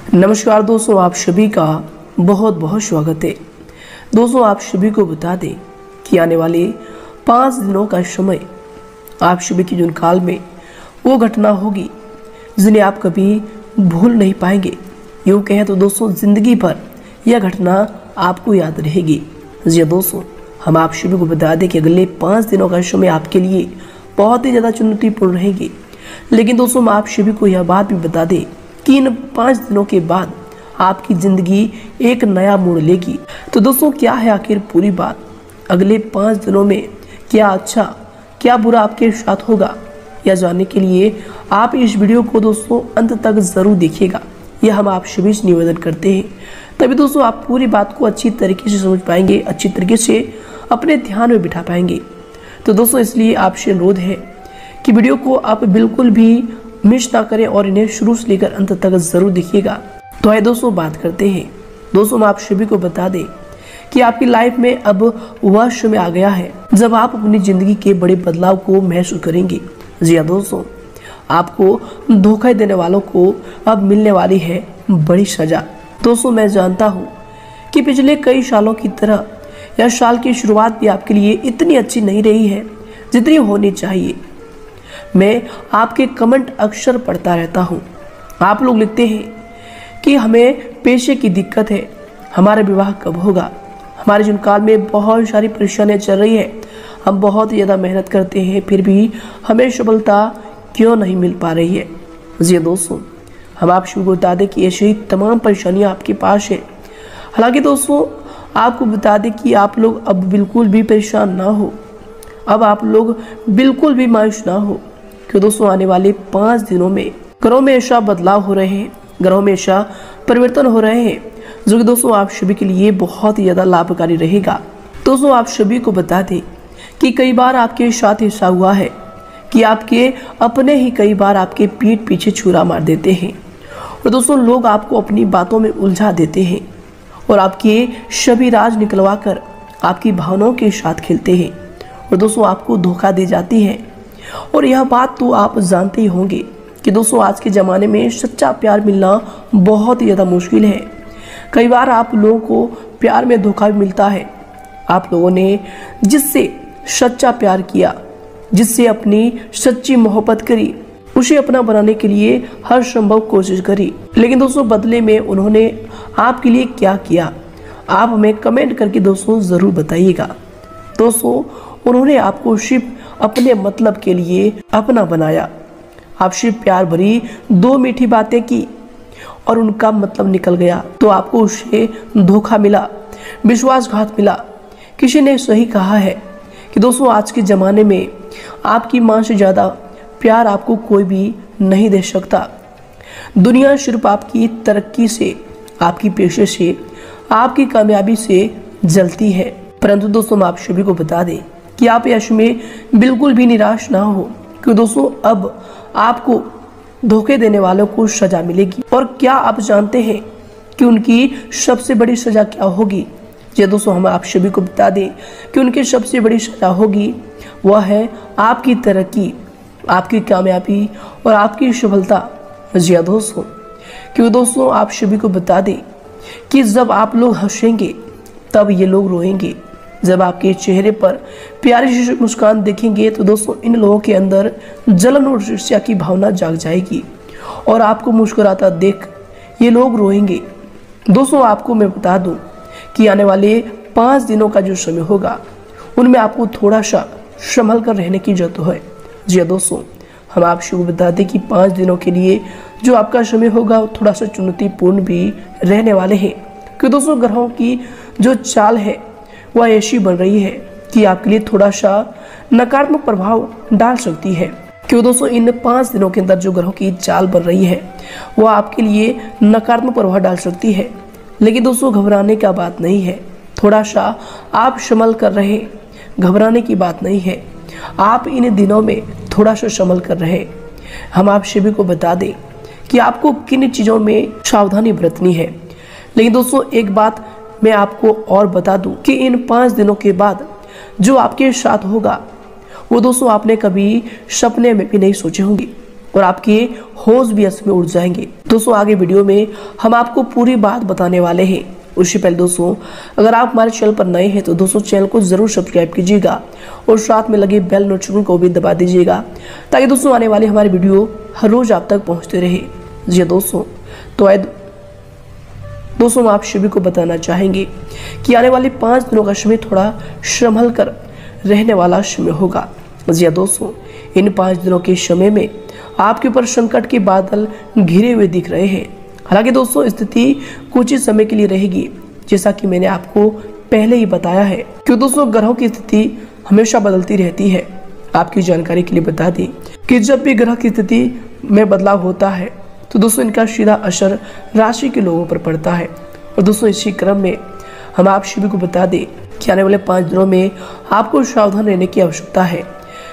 नमस्कार दोस्तों, आप सभी का बहुत बहुत स्वागत है। दोस्तों, आप सभी को बता दें कि आने वाले पाँच दिनों का समय आप सभी के जीवन काल में वो घटना होगी जिन्हें आप कभी भूल नहीं पाएँगे। यूँ कहें तो दोस्तों, ज़िंदगी भर यह घटना आपको याद रहेगी। जी हाँ दोस्तों, हम आप सभी को बता दें कि अगले पाँच दिनों का समय आपके लिए बहुत ही ज़्यादा चुनौतीपूर्ण रहेगी। लेकिन दोस्तों, हम आप सभी को यह बात भी बता दें इन पाँच दिनों के बाद आपकी ज़िंदगी एक नया मोड़ लेगी। तो दोस्तों, क्या है आखिर पूरी बात? अगले पाँच दिनों में क्या अच्छा क्या बुरा आपके साथ होगा? यह जानने के लिए आप इस वीडियो को दोस्तों अंत तक ज़रूर देखिएगा। यह हम आप सभी से निवेदन करते हैं। तभी दोस्तों आप पूरी बात को अच्छी तरीके से समझ पाएँगे, अच्छी तरीके से अपने ध्यान में बिठा पाएँगे। तो दोस्तों, इसलिए आपसे अनुरोध है कि वीडियो को आप बिल्कुल भी मिस ना करें और इन्हें शुरू से लेकर अंत तक ज़रूर देखिएगा। तो आइए दोस्तों, बात करते हैं। दोस्तों, मैं आप सभी को बता दें कि आपकी लाइफ में अब वह समय आ गया है जब आप अपनी ज़िंदगी के बड़े बदलाव को महसूस करेंगे। जी हाँ दोस्तों, आपको धोखा देने वालों को अब मिलने वाली है बड़ी सजा। दोस्तों, मैं जानता हूँ कि पिछले कई सालों की तरह यह साल की शुरुआत भी आपके लिए इतनी अच्छी नहीं रही है जितनी होनी चाहिए। मैं आपके कमेंट अक्सर पढ़ता रहता हूँ। आप लोग लिखते हैं कि हमें पेशे की दिक्कत है। हमारा विवाह कब होगा? हमारे जीवन काल में बहुत सारी परेशानियाँ चल रही है। हम बहुत ज़्यादा मेहनत करते हैं, फिर भी हमें सफलता क्यों नहीं मिल पा रही है? जी दोस्तों, हम आप शुरू बता दें कि ऐसे ही तमाम परेशानियाँ आपके पास है। हालाँकि दोस्तों, आपको बता दें कि आप लोग अब बिल्कुल भी परेशान ना हो। अब आप लोग बिल्कुल भी मायूस ना हो। कि दोस्तों आने वाले पाँच दिनों में ग्रहों में ऐसा बदलाव हो रहे हैं, ग्रहों में ऐसा परिवर्तन हो रहे हैं, जो कि दोस्तों आप सभी के लिए बहुत ही ज़्यादा लाभकारी रहेगा। दोस्तों आप सभी को बता दें कि कई बार आपके साथ ऐसा हुआ है कि आपके अपने ही कई बार आपके पीठ पीछे छुरा मार देते हैं और दोस्तों लोग आपको अपनी बातों में उलझा देते हैं और आपके सभी राज निकलवा कर आपकी भावनाओं के साथ खेलते हैं और दोस्तों आपको धोखा दी जाती है। और यह बात तो आप जानते ही होंगे कि दोस्तों, आज के ज़माने में सच्चा प्यार मिलना बहुत ही ज़्यादा मुश्किल है। कई बार आप लोगों को प्यार में धोखा भी मिलता है। आप लोगों ने जिससे सच्चा प्यार किया, जिससे अपनी सच्ची मोहब्बत करी, उसे अपना बनाने के लिए हर संभव कोशिश करी। लेकिन दोस्तों, बदले में उन्होंने आपके लिए क्या किया, आप हमें कमेंट करके दोस्तों ज़रूर बताइएगा। दोस्तों, उन्होंने आपको सिर्फ़ अपने मतलब के लिए अपना बनाया। आपसे प्यार भरी दो मीठी बातें की और उनका मतलब निकल गया। तो आपको उससे धोखा मिला, विश्वासघात मिला। किसी ने सही कहा है कि दोस्तों, आज के ज़माने में आपकी माँ से ज़्यादा प्यार आपको कोई भी नहीं दे सकता। दुनिया सिर्फ़ आपकी तरक्की से, आपकी पेशे से, आपकी कामयाबी से जलती है। परंतु दोस्तों, मैं आप सभी को बता दें कि आप यश में बिल्कुल भी निराश ना हो। क्योंकि दोस्तों, अब आपको धोखे देने वालों को सजा मिलेगी। और क्या आप जानते हैं कि उनकी सबसे बड़ी सजा क्या होगी? ये दोस्तों, हम आप सभी को बता दें कि उनकी सबसे बड़ी सजा होगी वह है आपकी तरक्की, आपकी कामयाबी और आपकी सफलता। जी हाँ दोस्तों क्योंकि दोस्तों, आप सभी को बता दें कि जब आप लोग हंसेंगे, तब ये लोग रोएँगे। जब आपके चेहरे पर प्यारी सी मुस्कान देखेंगे तो दोस्तों, इन लोगों के अंदर जलन और ईर्ष्या की भावना जाग जाएगी और आपको मुस्कुराता देख ये लोग रोएँगे। दोस्तों, आपको मैं बता दूँ कि आने वाले पाँच दिनों का जो समय होगा, उनमें आपको थोड़ा सा संभल कर रहने की ज़रूरत है। जी हाँ दोस्तों, हम आपको बता दें कि पाँच दिनों के लिए जो आपका समय होगा, वो थोड़ा सा चुनौतीपूर्ण भी रहने वाले हैं। क्योंकि दोस्तों, ग्रहों की जो चाल है वह ऐसी बन रही है कि आपके लिए थोड़ा सा नकारात्मक प्रभाव डाल सकती है। क्यों दोस्तों, इन पाँच दिनों के अंदर जो ग्रहों की चाल बन रही है, वह आपके लिए नकारात्मक प्रभाव डाल सकती है। लेकिन दोस्तों, घबराने का बात नहीं है। थोड़ा सा आप शमल कर रहे घबराने की बात नहीं है। आप इन दिनों में थोड़ा सा शमल कर रहे हम आप सभी को बता दें कि आपको किन चीज़ों में सावधानी बरतनी है। लेकिन दोस्तों, एक बात मैं आपको और बता दूँ कि इन पाँच दिनों के बाद जो आपके साथ होगा, वो दोस्तों आपने कभी सपने में भी नहीं सोचे होंगे और आपके होश भी इसमें उड़ जाएँगे। दोस्तों, आगे वीडियो में हम आपको पूरी बात बताने वाले हैं। उससे पहले दोस्तों, अगर आप हमारे चैनल पर नए हैं तो दोस्तों चैनल को ज़रूर सब्सक्राइब कीजिएगा और साथ में लगे बेल नोटिफिकेशन को भी दबा दीजिएगा ताकि दोस्तों आने वाले हमारे वीडियो हर रोज आप तक पहुँचते रहे। जी हाँ दोस्तों तो आए दोस्तों आप सभी को बताना चाहेंगे कि आने वाले पाँच दिनों का समय थोड़ा संभल कर रहने वाला समय होगा। जी हाँ दोस्तों, इन पाँच दिनों के समय में आपके ऊपर संकट के बादल घिरे हुए दिख रहे हैं। हालाँकि दोस्तों, स्थिति कुछ ही समय के लिए रहेगी, जैसा कि मैंने आपको पहले ही बताया है। क्यों दोस्तों, ग्रहों की स्थिति हमेशा बदलती रहती है। आपकी जानकारी के लिए बता दें कि जब भी ग्रह की स्थिति में बदलाव होता है तो दोस्तों, इनका सीधा असर राशि के लोगों पर पड़ता है। और दोस्तों, इसी क्रम में हम आप सभी को बता दें कि आने वाले पाँच दिनों में आपको सावधान रहने की आवश्यकता है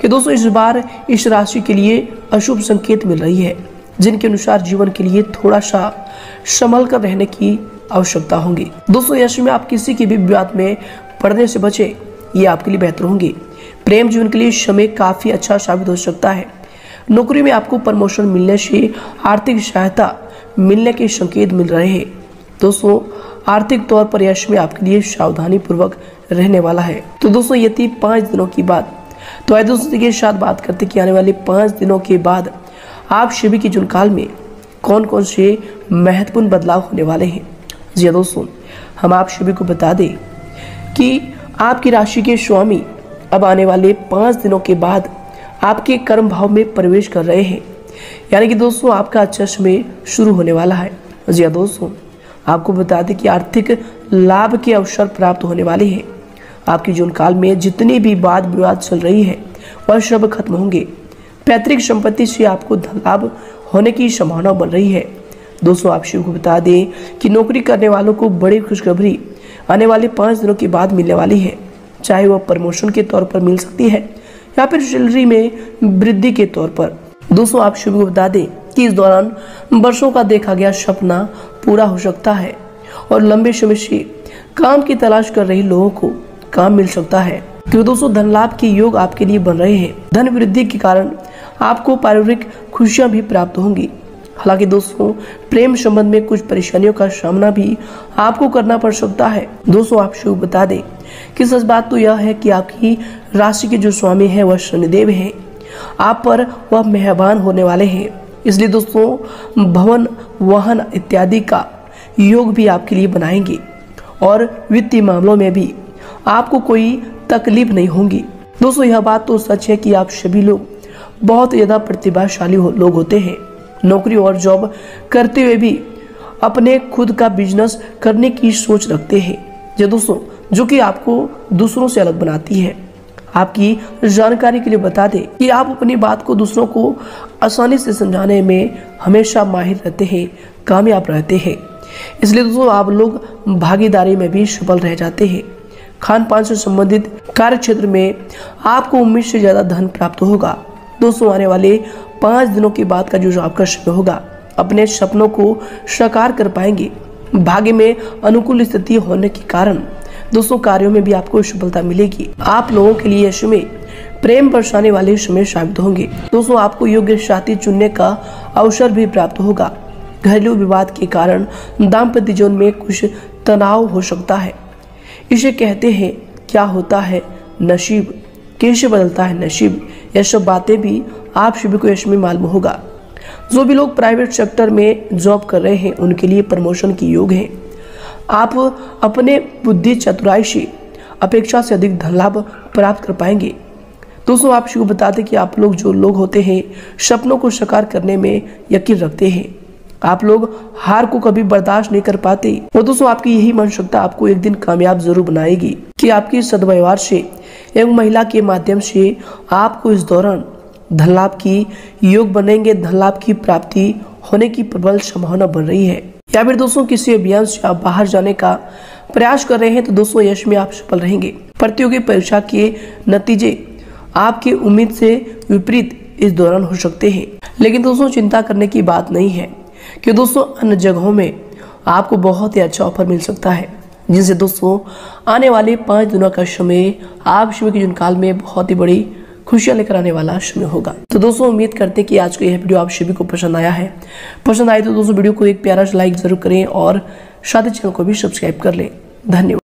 कि दोस्तों, इस बार इस राशि के लिए अशुभ संकेत मिल रही है, जिनके अनुसार जीवन के लिए थोड़ा सा संभल कर रहने की आवश्यकता होगी। दोस्तों यश में आप किसी की भी विवाद में पढ़ने से बचे, ये आपके लिए बेहतर होंगे। प्रेम जीवन के लिए समय काफ़ी अच्छा साबित हो सकता है। नौकरी में आपको प्रमोशन मिलने से आर्थिक सहायता मिलने के संकेत मिल रहे हैं। दोस्तों, आर्थिक तौर पर यश में आपके लिए सावधानी पूर्वक रहने वाला है। तो दोस्तों, ये थी पाँच दिनों की बात। तो आए दोस्तों के साथ बात करते कि आने वाले पाँच दिनों के बाद आप शिविर के जुनकाल में कौन कौन से महत्वपूर्ण बदलाव होने वाले हैं। जी हाँ दोस्तों, हम आप सभी को बता दें कि आपकी राशि के स्वामी अब आने वाले पाँच दिनों के बाद आपके कर्म भाव में प्रवेश कर रहे हैं। यानी कि दोस्तों, आपका समय शुरू होने वाला है। जी हाँ दोस्तों, आपको बता दें कि आर्थिक लाभ के अवसर प्राप्त होने वाले हैं। आपके जीवन काल में जितनी भी वाद विवाद चल रही है, वह सब खत्म होंगे। पैतृक संपत्ति से आपको धन लाभ होने की संभावना बन रही है। दोस्तों, आप शिव को बता दें कि नौकरी करने वालों को बड़ी खुशखबरी आने वाले पाँच दिनों के बाद मिलने वाली है। चाहे वह प्रमोशन के तौर पर मिल सकती है या फिर सैलरी में वृद्धि के तौर पर। दोस्तों, आप शुभ को बता दें कि इस दौरान वर्षों का देखा गया सपना पूरा हो सकता है और लंबे समय से काम की तलाश कर रहे लोगों को काम मिल सकता है। क्योंकि दोस्तों, धन लाभ के योग आपके लिए बन रहे हैं। धन वृद्धि के कारण आपको पारिवारिक खुशियाँ भी प्राप्त होंगी। हालाँकि दोस्तों प्रेम संबंध में कुछ परेशानियों का सामना भी आपको करना पड़ सकता है। दोस्तों आप शुभ बता दें कि सच बात तो यह है कि आपकी राशि के जो स्वामी है वह शनिदेव हैं। आप पर वह मेहरबान होने वाले हैं। इसलिए दोस्तों भवन वाहन इत्यादि का योग भी आपके लिए बनाएँगे और वित्तीय मामलों में भी आपको कोई तकलीफ़ नहीं होगी। दोस्तों यह बात तो सच है कि आप सभी लोग बहुत ज़्यादा प्रतिभाशाली हो, लोग होते हैं। नौकरी और जॉब करते हुए भी अपने खुद का बिज़नेस करने की सोच रखते हैं। जो दोस्तों, जो कि आपको दूसरों से अलग बनाती है। आपकी जानकारी के लिए बता दें कि आप अपनी बात को दूसरों को आसानी से समझाने में हमेशा माहिर रहते हैं, कामयाब रहते हैं। इसलिए दोस्तों, आप लोग भागीदारी में भी सफल रह जाते हैं। खान पान से संबंधित कार्य क्षेत्र में आपको उम्मीद से ज़्यादा धन प्राप्त होगा। दोस्तों, आने वाले पाँच दिनों के बाद का जो आपका समय होगा, अपने सपनों को साकार कर पाएँगे। भाग्य में अनुकूल स्थिति होने के कारण दोस्तों कार्यों में भी आपको सफलता मिलेगी। आप लोगों के लिए समय प्रेम बरसाने वाले समय साबित होंगे। दोस्तों, आपको योग्य साथी चुनने का अवसर भी प्राप्त होगा। घरेलू विवाद के कारण दाम्पत्य जीवन में कुछ तनाव हो सकता है। इसे कहते हैं, क्या होता है नसीब? कैसे बदलता है नसीब? यह सब बातें भी आप सभी को यश में मालूम होगा। जो भी लोग प्राइवेट सेक्टर में जॉब कर रहे हैं, उनके लिए प्रमोशन की योग है। आप अपने बुद्धि चतुराई से अपेक्षा से अधिक धन लाभ प्राप्त कर पाएँगे। दोस्तों, आप को बता दें कि आप लोग जो लोग होते हैं, सपनों को साकार करने में यकीन रखते हैं। आप लोग हार को कभी बर्दाश्त नहीं कर पाते। और दोस्तों, आपकी यही मानसिकता आपको एक दिन कामयाब ज़रूर बनाएगी कि आपकी सदव्यवहार से एवं महिला के माध्यम से आपको इस दौरान धन लाभ की योग बनेंगे धन लाभ की प्राप्ति होने की प्रबल संभावना बन रही है। या फिर दोस्तों, किसी अभियान से आप बाहर जाने का प्रयास कर रहे हैं तो दोस्तों, यश में आप सफल रहेंगे। प्रतियोगी परीक्षा के नतीजे आपकी उम्मीद से विपरीत इस दौरान हो सकते हैं। लेकिन दोस्तों, चिंता करने की बात नहीं है कि दोस्तों, अन्य जगहों में आपको बहुत ही अच्छा ऑफ़र मिल सकता है, जिनसे दोस्तों, आने वाले पाँच दिनों का समय आप शिव के जुनकाल में बहुत ही बड़ी खुशियाँ लेकर आने वाला समय होगा। तो दोस्तों, उम्मीद करते हैं कि आज का यह वीडियो आप सभी को पसंद आया है। पसंद आए तो दोस्तों, वीडियो को एक प्यारा लाइक ज़रूर करें और शादी चैनल को भी सब्सक्राइब कर लें। धन्यवाद।